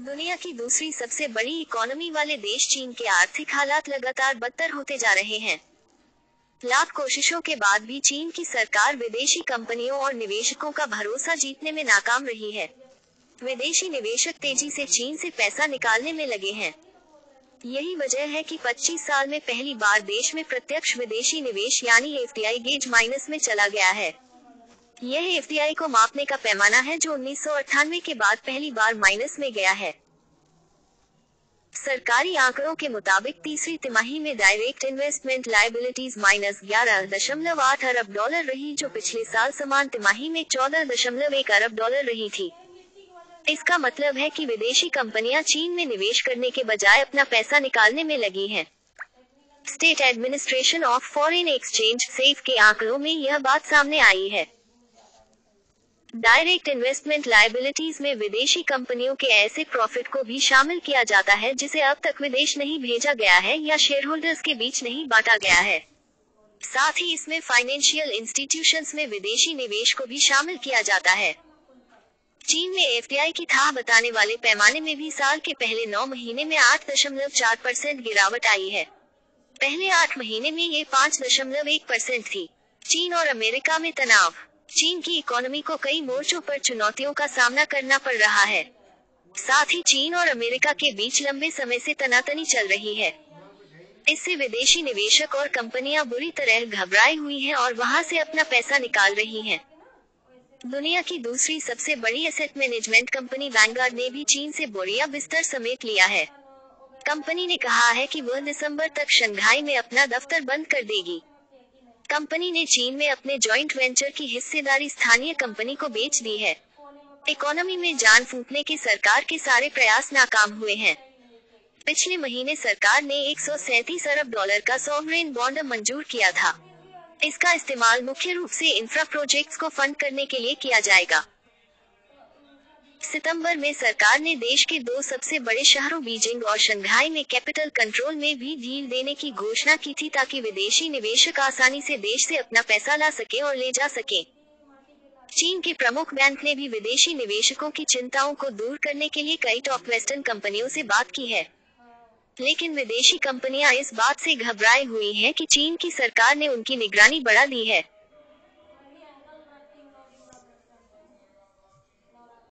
दुनिया की दूसरी सबसे बड़ी इकोनॉमी वाले देश चीन के आर्थिक हालात लगातार बदतर होते जा रहे हैं। लाख कोशिशों के बाद भी चीन की सरकार विदेशी कंपनियों और निवेशकों का भरोसा जीतने में नाकाम रही है। विदेशी निवेशक तेज़ी से चीन से पैसा निकालने में लगे हैं। यही वजह है कि 25 साल में पहली बार देश में प्रत्यक्ष विदेशी निवेश यानी एफ़ गेज माइनस में चला गया है। यह एफ़ को मापने का पैमाना है जो उन्नीस सौ अट्ठानवे के बाद पहली बार माइनस में गया है। सरकारी आंकड़ों के मुताबिक तीसरी तिमाही में डायरेक्ट इन्वेस्टमेंट लाइबिलिटीज माइनस ग्यारह दशमलव आठ अरब डॉलर रही जो पिछले साल समान तिमाही में चौदह दशमलव एक अरब डॉलर रही थी। इसका मतलब है कि विदेशी कंपनियाँ चीन में निवेश करने के बजाय अपना पैसा निकालने में लगी हैं। State administration of foreign exchange safe के आंकड़ों में यह बात सामने आई है। डायरेक्ट इन्वेस्टमेंट लाइबिलिटीज में विदेशी कंपनियों के ऐसे प्रॉफिट को भी शामिल किया जाता है, जिसे अब तक विदेश नहीं भेजा गया है या शेयर होल्डर्स के बीच नहीं बांटा गया है। साथ ही इसमें फाइनेंशियल इंस्टीट्यूशंस में विदेशी निवेश को भी शामिल किया जाता है। चीन में एफ़ की था बताने वाले पैमाने में भी साल के पहले नौ महीने में आठ दशमलव चार परसेंट गिरावट आई है। पहले आठ महीने में ये पाँच दशमलव एक परसेंट थी। चीन और अमेरिका में तनाव। चीन की इकोनॉमी को कई मोर्चों पर चुनौतियों का सामना करना पड़ रहा है। साथ ही चीन और अमेरिका के बीच लंबे समय से तनातनी चल रही है। इससे विदेशी निवेशक और कंपनियाँ बुरी तरह घबराई हुई हैं और वहाँ से अपना पैसा निकाल रही हैं। दुनिया की दूसरी सबसे बड़ी एसेट मैनेजमेंट कंपनी वैंगार्ड ने भी चीन से बोरिया बिस्तर समेट लिया है। कंपनी ने कहा है कि वह दिसंबर तक शंघाई में अपना दफ्तर बंद कर देगी। कंपनी ने चीन में अपने जॉइंट वेंचर की हिस्सेदारी स्थानीय कंपनी को बेच दी है। इकोनॉमी में जान फूकने के सरकार के सारे प्रयास नाकाम हुए हैं। पिछले महीने सरकार ने एक अरब डॉलर का सॉवरेन बॉन्ड मंजूर किया था। इसका इस्तेमाल मुख्य रूप से इंफ्रा प्रोजेक्ट्स को फंड करने के लिए किया जाएगा। सितंबर में सरकार ने देश के दो सबसे बड़े शहरों, बीजिंग और शंघाई में कैपिटल कंट्रोल में भी ढील देने की घोषणा की थी ताकि विदेशी निवेशक आसानी से देश से अपना पैसा ला सके और ले जा सके। चीन के प्रमुख बैंक ने भी विदेशी निवेशकों की चिंताओं को दूर करने के लिए कई टॉप वेस्टर्न कंपनियों से बात की है। लेकिन विदेशी कंपनियाँ इस बात से घबराई हुई हैं कि चीन की सरकार ने उनकी निगरानी बढ़ा दी है।